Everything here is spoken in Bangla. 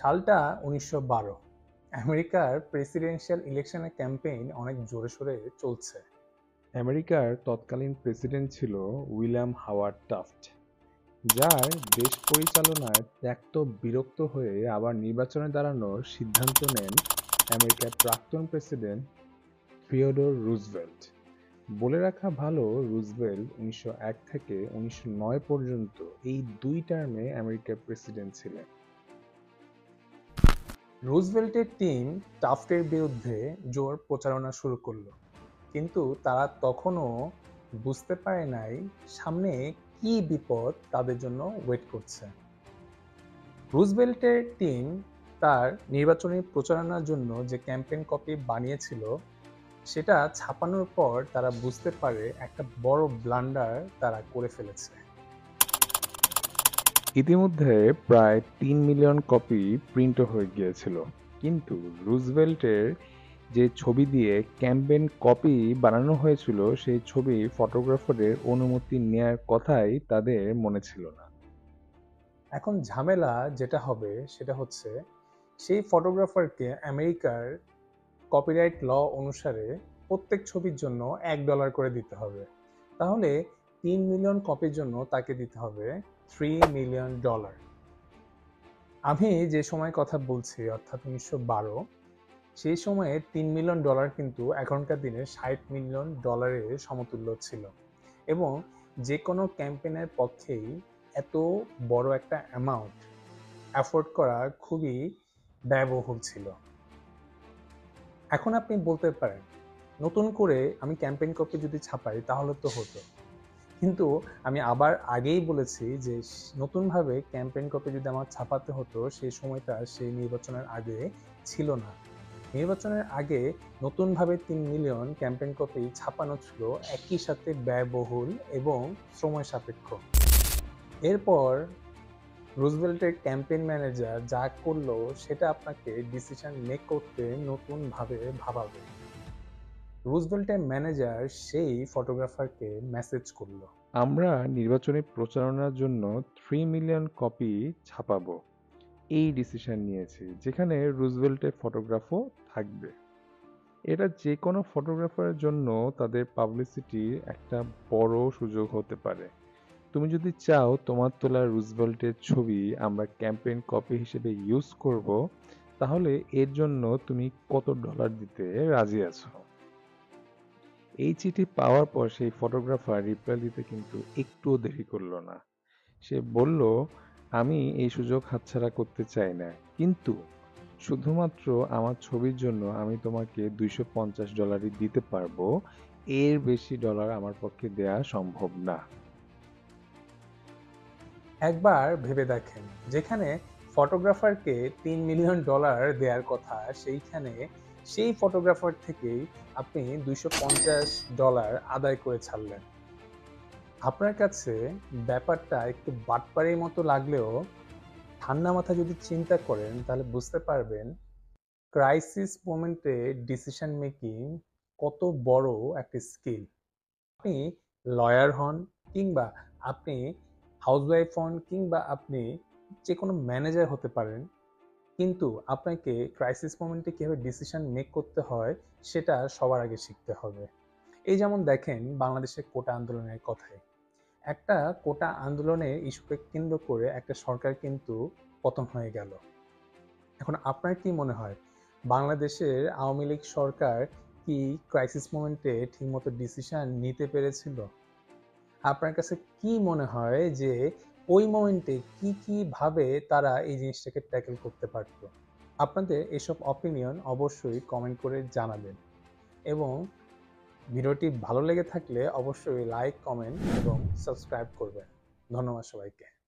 সালটা উনিশশো বারো। আমেরিকার প্রেসিডেন্সিয়াল ইলেকশনের ক্যাম্পেইন অনেক জোরে সোরে চলছে। আমেরিকার তৎকালীন প্রেসিডেন্ট ছিল উইলিয়াম হাওয়ার্ড টাফট, যার দেশ পরিচালনায় ত্যক্ত বিরক্ত হয়ে আবার নির্বাচনে দাঁড়ানোর সিদ্ধান্ত নেন আমেরিকার প্রাক্তন প্রেসিডেন্ট থিওডোর রুজভেল্ট। বলে রাখা ভালো, রুজভেল্ট উনিশশো এক থেকে উনিশশো নয় পর্যন্ত এই দুই টার্মে আমেরিকার প্রেসিডেন্ট ছিলেন। রুজভেল্টের টিম টাফটের বিরুদ্ধে জোর প্রচারণা শুরু করল। কিন্তু তারা তখনও বুঝতে পারে নাই সামনে কি বিপদ তাদের জন্য ওয়েট করছে। রুজভেল্টের টিম তার নির্বাচনী প্রচারণার জন্য যে ক্যাম্পেইন কপি বানিয়েছিল, সেটা ছাপানোর পর তারা বুঝতে পারে একটা বড় ব্লান্ডার তারা করে ফেলেছে। ইতিমধ্যে প্রায় তিন মিলিয়ন কপি প্রিন্ট হয়ে গিয়েছিল। কিন্তু রুজভেল্টের যে ছবি দিয়ে ক্যাম্পেন কপি বানানো হয়েছিল, সেই ছবি ফটোগ্রাফারের অনুমতি নেয়ার কথাই তাদের মনে ছিল না। এখন ঝামেলা যেটা হবে, সেটা হচ্ছে সেই ফটোগ্রাফারকে আমেরিকার কপিরাইট ল অনুসারে প্রত্যেক ছবির জন্য এক ডলার করে দিতে হবে। তাহলে তিন মিলিয়ন কপির জন্য তাকে দিতে হবে থ্রি মিলিয়ন ডলার আমি যে সময় কথা বলছি, অর্থাৎ উনিশশো বারো, সেই সময়ে তিন মিলিয়ন ডলার কিন্তু এখনকার দিনে ষাট মিলিয়ন ডলারের সমতুল্য ছিল। এবং যে কোনো ক্যাম্পেনের পক্ষেই এত বড় একটা অ্যামাউন্ট অ্যাফোর্ড করা খুবই ব্যয়বহুল ছিল। এখন আপনি বলতে পারেন, নতুন করে আমি ক্যাম্পেইন কপি যদি ছাপাই, তাহলে তো হতো। কিন্তু আমি আবার আগেই বলেছি যে নতুনভাবে ক্যাম্পেইন কপি যদি আমার ছাপাতে হতো, সেই সময়টা সেই নির্বাচনের আগে ছিল না। নির্বাচনের আগে নতুনভাবে তিন মিলিয়ন ক্যাম্পেইন কপি ছাপানো ছিল একই সাথে ব্যয়বহুল এবং সময় সাপেক্ষ। এরপর রুজভেল্টের ক্যাম্পেইন ম্যানেজার যা করল, সেটা আপনাকে ডিসিশন মেক করতে নতুনভাবে ভাবাবে। রুজভেল্টের ম্যানেজার সেই ফটোগ্রাফারকে মেসেজ করল। আমরা নির্বাচনী প্রচারণার জন্য থ্রি মিলিয়ন কপি ছাপাবো। এই ডিসিশন নিয়েছি, যেখানে রুজভেল্টের ফটোগ্রাফও থাকবে। এটা যে কোনো ফটোগ্রাফারের জন্য তাদের পাবলিসিটির একটা বড় সুযোগ হতে পারে। তুমি যদি চাও তোমার তোলা রুজভেল্টের ছবি আমরা ক্যাম্পেইন কপি হিসেবে ইউজ করব, তাহলে এর জন্য তুমি কত ডলার দিতে রাজি আছো? এই চিঠি পাওয়ার পর সেই ফটোগ্রাফার রিপ্লাই দিতে কিন্তু একটুও দেরি করল না। সে বলল, আমি এই সুযোগ হাতছাড়া করতে চাই না। কিন্তু শুধুমাত্র আমার ছবির জন্য আমি তোমাকে দুইশো পঞ্চাশ ডলারই দিতে পারব। এর বেশি ডলার আমার পক্ষে দেয়া সম্ভব না। একবার ভেবে দেখেন, যেখানে ফটোগ্রাফারকে তিন মিলিয়ন ডলার দেওয়ার কথা সেইখানে সেই ফটোগ্রাফার থেকেই আপনি দুইশো পঞ্চাশ ডলার আদায় করে ছাড়লেন। আপনার কাছে ব্যাপারটা একটু বাটপাড়ির মতো লাগলেও ঠান্ডা মাথা যদি চিন্তা করেন, তাহলে বুঝতে পারবেন ক্রাইসিস মোমেন্টে ডিসিশন মেকিং কত বড় একটা স্কিল আপনি লয়ার হন কিংবা আপনি হাউসওয়াইফ হন কিংবা আপনি যে কোনো ম্যানেজার হতে পারেন কিন্তু আপনাকে ক্রাইসিস মোমেন্টে কীভাবে ডিসিশন মেক করতে হয়, সেটা সবার আগে শিখতে হবে। এই যেমন দেখেন বাংলাদেশের কোটা আন্দোলনের কথাই। একটা কোটা আন্দোলনের ইস্যুকে কেন্দ্র করে একটা সরকার কিন্তু পতন হয়ে গেল। এখন আপনার কি মনে হয়, বাংলাদেশের আওয়ামী লীগ সরকার কি ক্রাইসিস মোমেন্টে ঠিকমতো ডিসিশন নিতে পেরেছিল? আপনার কাছে কি মনে হয় যে ওই মোমেন্টে কি কি ভাবে তারা এই জিনিসটাকে ট্যাকেল করতে পারতো? আপনাদের এসব অপিনিয়ন অবশ্যই কমেন্ট করে জানাবেন। এবং ভিডিওটি ভালো লেগে থাকলে অবশ্যই লাইক কমেন্ট এবং সাবস্ক্রাইব করবেন। ধন্যবাদ সবাইকে।